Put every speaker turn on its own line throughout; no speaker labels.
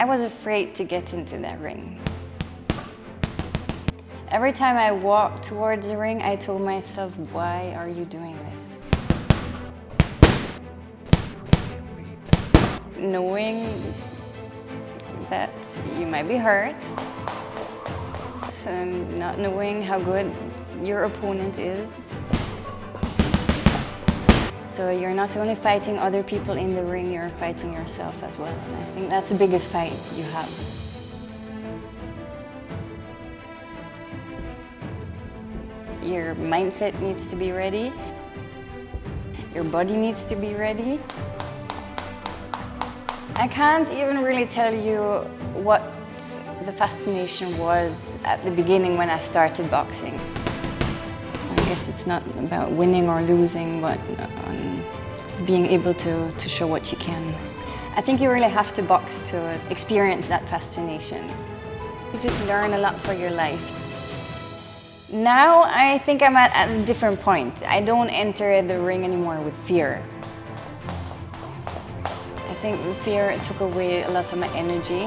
I was afraid to get into that ring. Every time I walked towards the ring, I told myself, why are you doing this? Knowing that you might be hurt, and not knowing how good your opponent is. So you're not only fighting other people in the ring, you're fighting yourself as well. And I think that's the biggest fight you have. Your mindset needs to be ready. Your body needs to be ready. I can't even really tell you what the fascination was at the beginning when I started boxing guess it's not about winning or losing, but um, being able to, to show what you can. I think you really have to box to experience that fascination. You just learn a lot for your life. Now I think I'm at, at a different point. I don't enter the ring anymore with fear. I think fear took away a lot of my energy.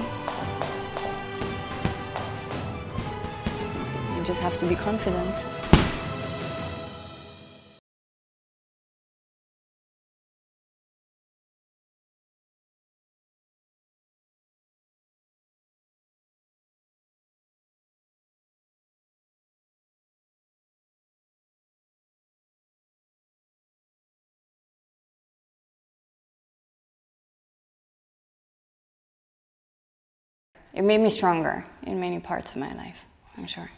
You just have to be confident. It made me stronger in many parts of my life, I'm sure.